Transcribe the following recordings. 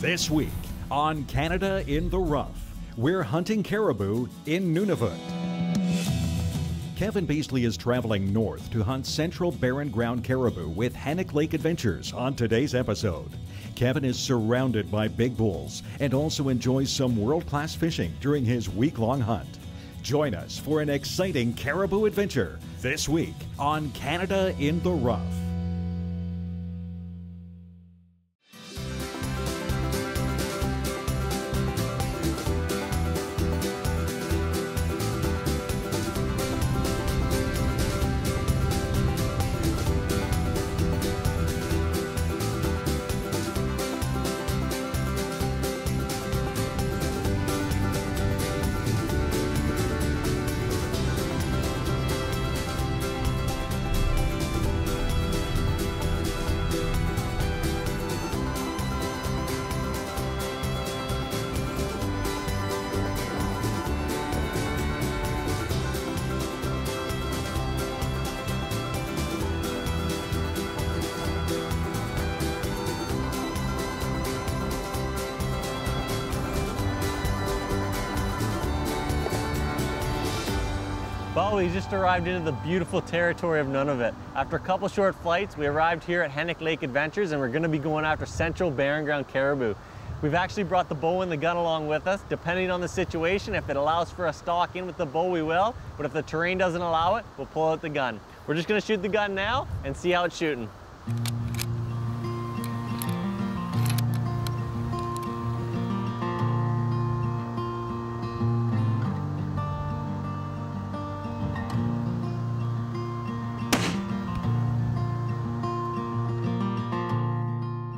This week on Canada in the Rough, we're hunting caribou in Nunavut. Kevin Beasley is traveling north to hunt central barren ground caribou with Hennik Lake Adventures on today's episode. Kevin is surrounded by big bulls and also enjoys some world class fishing during his week long hunt. Join us for an exciting caribou adventure this week on Canada in the Rough. Well, we just arrived into the beautiful territory of Nunavut. After a couple short flights, we arrived here at Hennik Lake Adventures and we're gonna be going after central barren ground caribou. We've actually brought the bow and the gun along with us. Depending on the situation, if it allows for a stalk in with the bow, we will. But if the terrain doesn't allow it, we'll pull out the gun. We're just gonna shoot the gun now and see how it's shooting.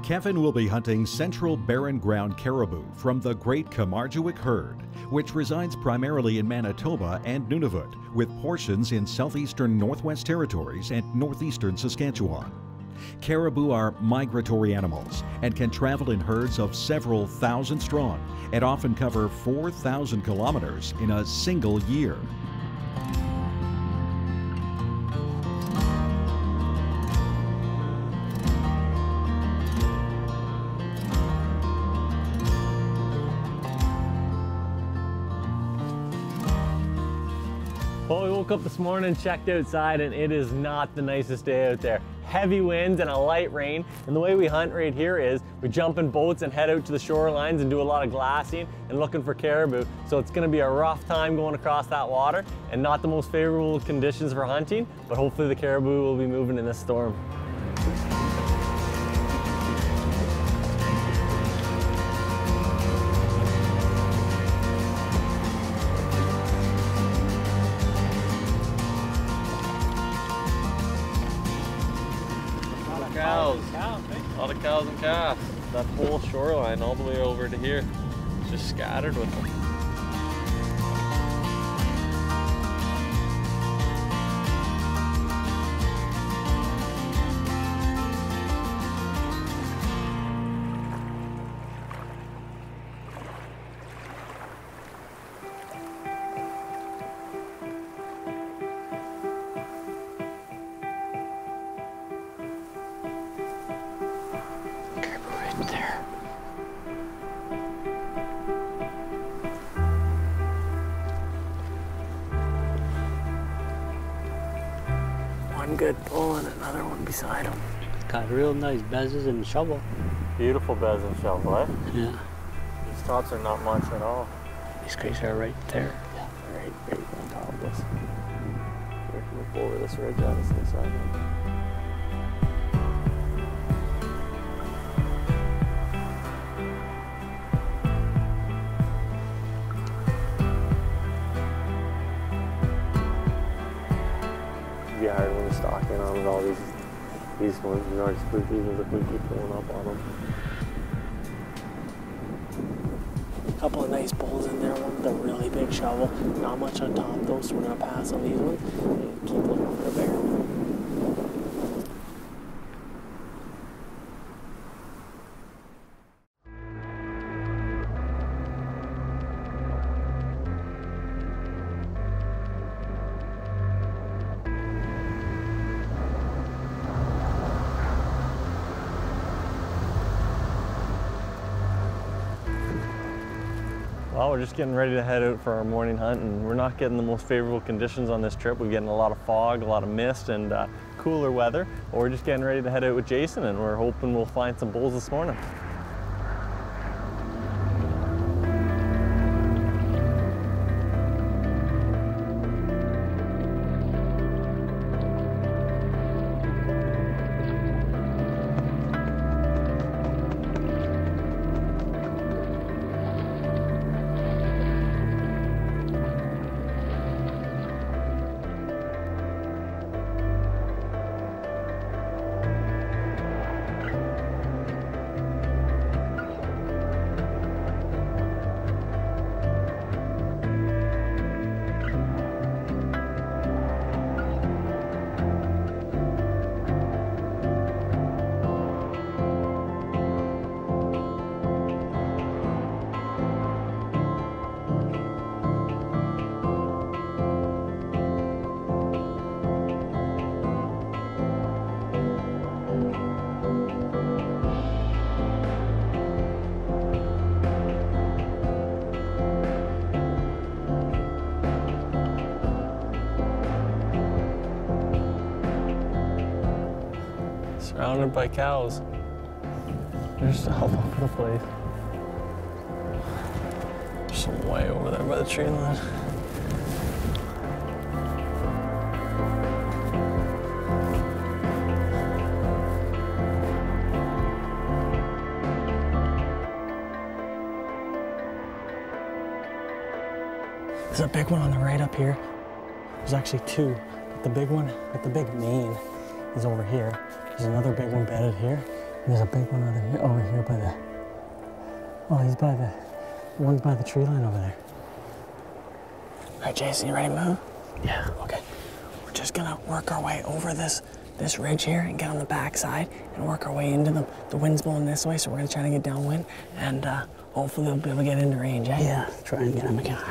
Kevin will be hunting central barren ground caribou from the Great Qamanirjuaq herd, which resides primarily in Manitoba and Nunavut, with portions in southeastern Northwest Territories and northeastern Saskatchewan. Caribou are migratory animals and can travel in herds of several thousand strong and often cover 4,000 kilometers in a single year. We woke up this morning, checked outside, and it is not the nicest day out there. Heavy winds and a light rain. And the way we hunt right here is we jump in boats and head out to the shorelines and do a lot of glassing and looking for caribou. So it's gonna be a rough time going across that water and not the most favorable conditions for hunting, but hopefully the caribou will be moving in this storm. Cows and calves. That whole shoreline all the way over to here. Just scattered with them. Good pull and another one beside him. Got real nice bezes and shovel. Beautiful beds and shovel, eh? Yeah. These tops are not much at all. These guys are right there. Right, right on top of this. Here, can we pull over this ridge on this side? Be hard when you stalk in on with all these these ones. Know, just even if we keep pulling up on them. couple of nice bulls in there. One with a really big shovel. Not much on top though, so we're gonna pass on these ones and keep looking for a bigger one. Well, we're just getting ready to head out for our morning hunt, and we're not getting the most favorable conditions on this trip. We're getting a lot of fog, a lot of mist, and uh, cooler weather. But we're just getting ready to head out with Jason, and we're hoping we'll find some bulls this morning. Surrounded by cows. They're just all over the place. There's some way over there by the tree line. There's a big one on the right up here. There's actually two, but the big one with the big mane is over here. There's another big one bedded here. And there's a big one over here, over here by the. Oh, he's by the. One's by the tree line over there. All right, Jason, you ready to move? Yeah. Okay. We're just gonna work our way over this this ridge here and get on the back side and work our way into them. The wind's blowing this way, so we're gonna try to get downwind and uh, hopefully we'll be able to get into range. Eh? Yeah, try and get him again.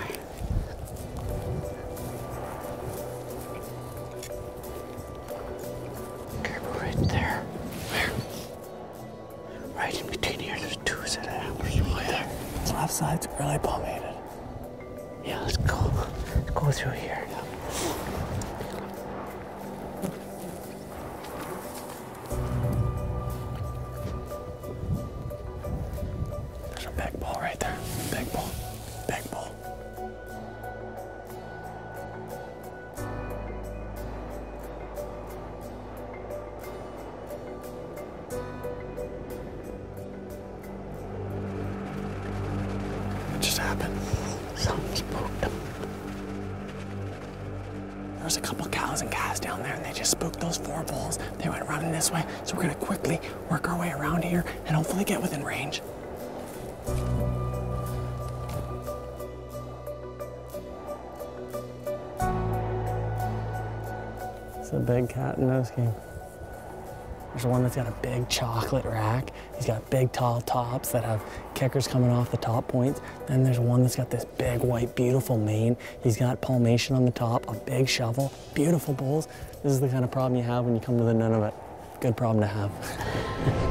Left side's really palmated. Yeah, let's go. Let's go through here. Happened? Something spooked them. There was a couple cows and calves down there, and they just spooked those four bulls. They went running this way, so we're gonna quickly work our way around here and hopefully get within range. It's a big cat and mouse game. There's one that's got a big chocolate rack. He's got big tall tops that have kickers coming off the top points. Then there's one that's got this big white beautiful mane. He's got palmation on the top, a big shovel, beautiful bulls. This is the kind of problem you have when you come to the Nunavut. Good problem to have.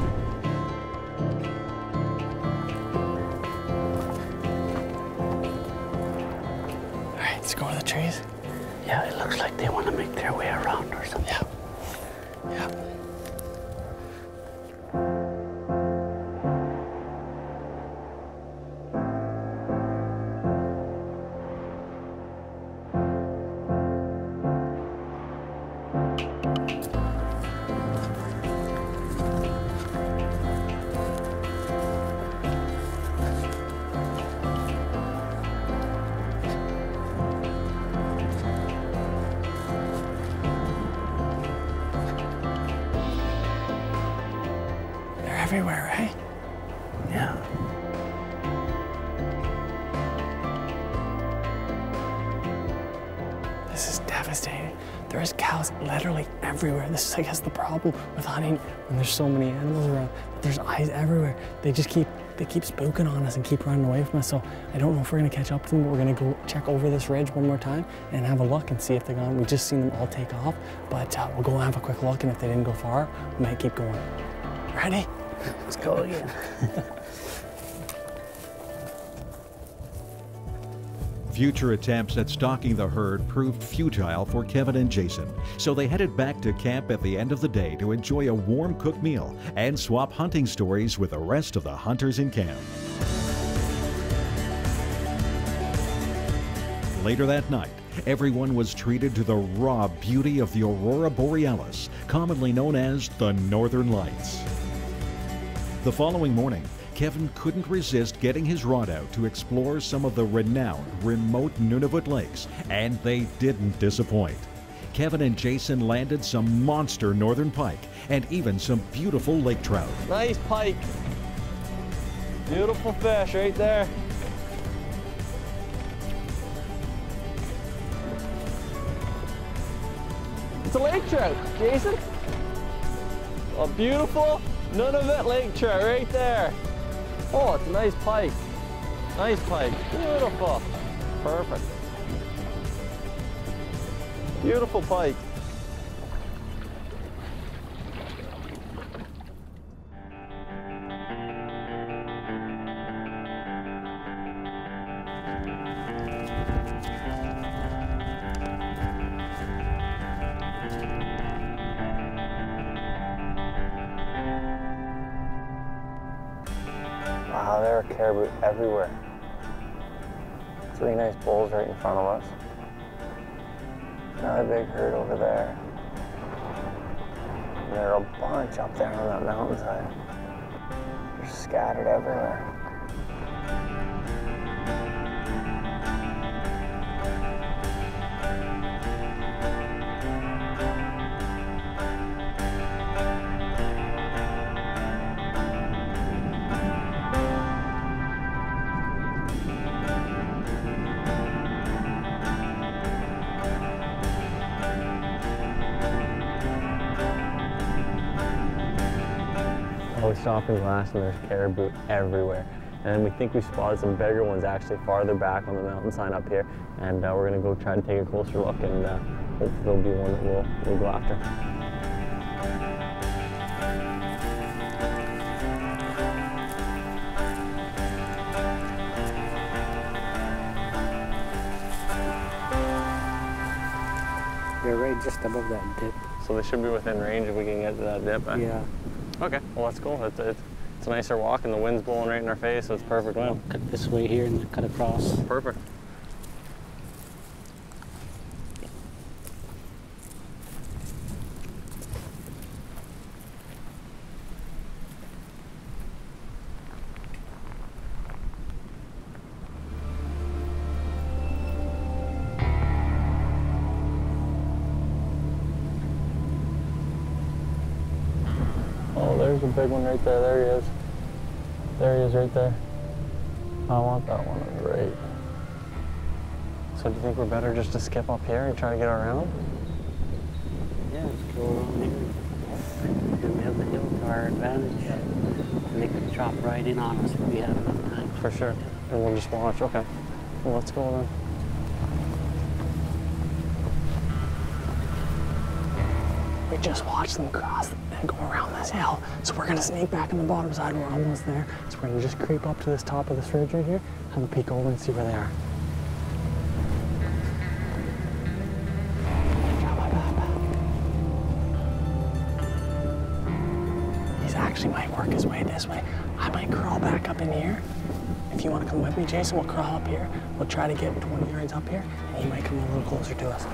everywhere, everywhere. This is, I guess, the problem with hunting when there's so many animals around. There's eyes everywhere. They just keep they keep spooking on us and keep running away from us. So I don't know if we're gonna catch up to them, but we're gonna go check over this ridge one more time and have a look and see if they're gone. We just seen them all take off, but uh, we'll go and have a quick look, and if they didn't go far, we might keep going. Ready? Let's go again. Future attempts at stalking the herd proved futile for Kevin and Jason, so they headed back to camp at the end of the day to enjoy a warm cooked meal and swap hunting stories with the rest of the hunters in camp. Later that night, everyone was treated to the raw beauty of the aurora borealis, commonly known as the Northern Lights. The following morning, Kevin couldn't resist getting his rod out to explore some of the renowned remote Nunavut lakes, and they didn't disappoint. Kevin and Jason landed some monster northern pike and even some beautiful lake trout. Nice pike. Beautiful fish right there. It's a lake trout, Jason. A beautiful Nunavut lake trout right there. Oh, it's a nice pike. Nice pike. Beautiful. Perfect. Beautiful pike. Everywhere. Three nice bulls right in front of us. Another big herd over there. And there are a bunch up there on that mountainside. They're scattered everywhere. We stopped in glass and there's caribou everywhere. And we think we spotted some bigger ones actually farther back on the mountainside up here. And uh, we're gonna go try to take a closer look and uh, hopefully there'll be one that we'll, we'll go after. They're right just above that dip. So they should be within range if we can get to that dip. eh? Yeah. Okay, well that's cool. It's, it's, it's a nicer walk and the wind's blowing right in our face, so it's perfect wind. Cut this way here and then cut across. Perfect. Big one right there. There he is. There he is right there. I want that one. Great. So do you think we're better just to skip up here and try to get around? Yeah, let's go around here. And we have the hill to our advantage. And they could drop right in on us if we have enough time. For sure. And we'll just watch. Okay. Well, let's go then. We just watched them cross and go around this hill. So we're gonna sneak back on the bottom side. We're almost there. So we're gonna just creep up to this top of this ridge right here, have a peek over and see where they are. He's actually might work his way this way. I might crawl back up in here. If you want to come with me, Jason, we'll crawl up here. We'll try to get 20 yards up here, and he might come a little closer to us.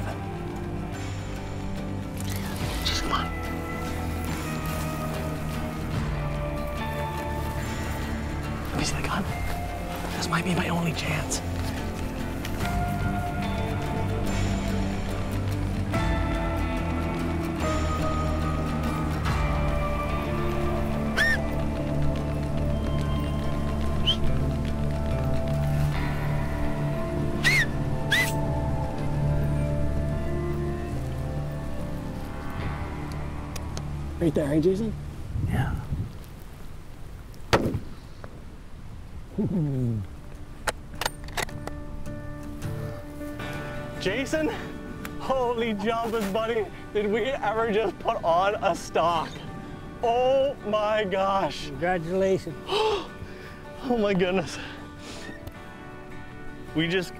Just. Just come on. Let me see the gun. This might be my only chance. Right there, hey Jason? Yeah. Jason, holy jumpers, buddy. Did we ever just put on a stalk? Oh my gosh. Congratulations. Oh my goodness. We just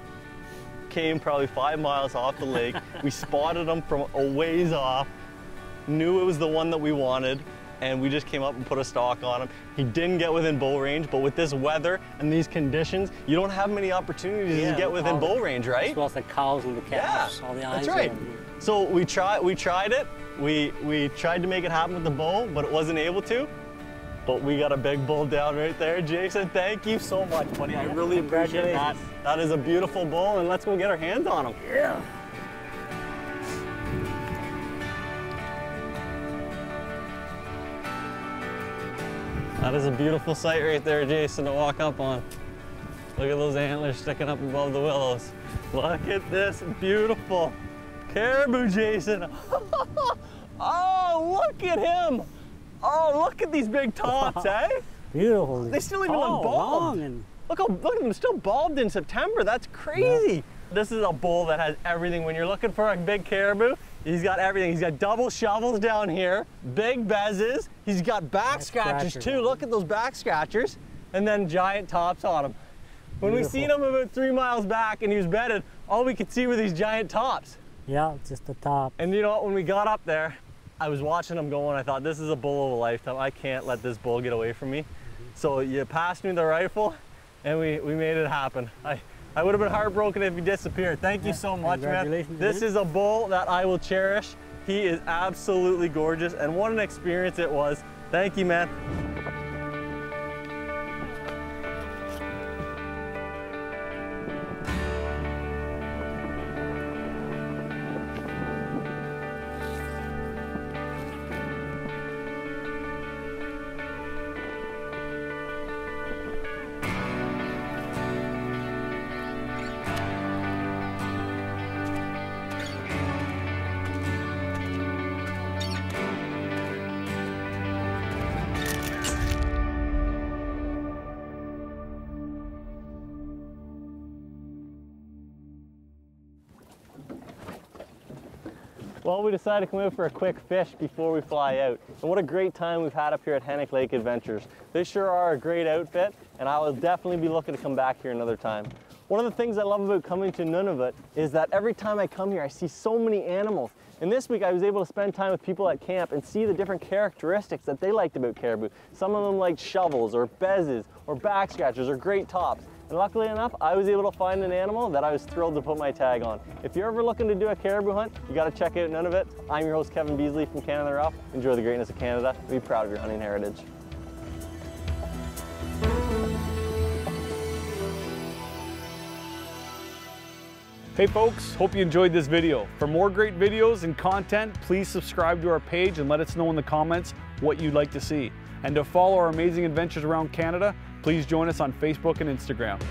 came probably five miles off the lake. we spotted them from a ways off, knew it was the one that we wanted, and we just came up and put a stalk on him. He didn't get within bow range, but with this weather and these conditions, you don't have many opportunities Yeah, to get within all the- range, right? As well as the cows and the calves, Yeah, all the eyes. that's right. So we tried, we tried it. We we tried to make it happen with the bow, but it wasn't able to. But we got a big bull down right there, Jason. Thank you so much, buddy. I really appreciate that. That is a beautiful bull, and let's go get our hands on him. Yeah. That is a beautiful sight right there, Jason, to walk up on. Look at those antlers sticking up above the willows. Look at this beautiful caribou, Jason. oh, look at him. Oh, look at these big tops, eh? Beautiful. They still even oh, look bald. and Look how look at them still bulbed in September. That's crazy. This is a bull that has everything. When you're looking for a big caribou, he's got everything. He's got double shovels down here, big bezes. He's got back Back scratchers scratchers too. Look at those back scratchers, and then giant tops on him. When we seen him about three miles back and he was bedded, all we could see were these giant tops. yeah, just the top. And you know what? When we got up there, I was watching him going, I thought, this is a bull of a lifetime. I can't let this bull get away from me. So you passed me the rifle, and we, we made it happen. I, I would have been heartbroken if he disappeared. Thank you so much, man. This is a bull that I will cherish. He is absolutely gorgeous, and what an experience it was. Thank you, man. Well, we decided to come out for a quick fish before we fly out. And what a great time we've had up here at Hennik Lake Adventures. They sure are a great outfit, and I will definitely be looking to come back here another time. One of the things I love about coming to Nunavut is that every time I come here, I see so many animals. And this week I was able to spend time with people at camp and see the different characteristics that they liked about caribou. Some of them liked shovels or bezes or back scratchers or great tops. And luckily enough, I was able to find an animal that I was thrilled to put my tag on. If you're ever looking to do a caribou hunt, you gotta check out Nunavut. I'm your host, Kevin Beasley from Canada Rough. Enjoy the greatness of Canada. Be proud of your hunting heritage. Hey folks, hope you enjoyed this video. For more great videos and content, please subscribe to our page and let us know in the comments what you'd like to see. And to follow our amazing adventures around Canada, please join us on Facebook and Instagram.